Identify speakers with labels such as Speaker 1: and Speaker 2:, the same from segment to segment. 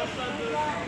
Speaker 1: façade.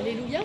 Speaker 1: Alléluia.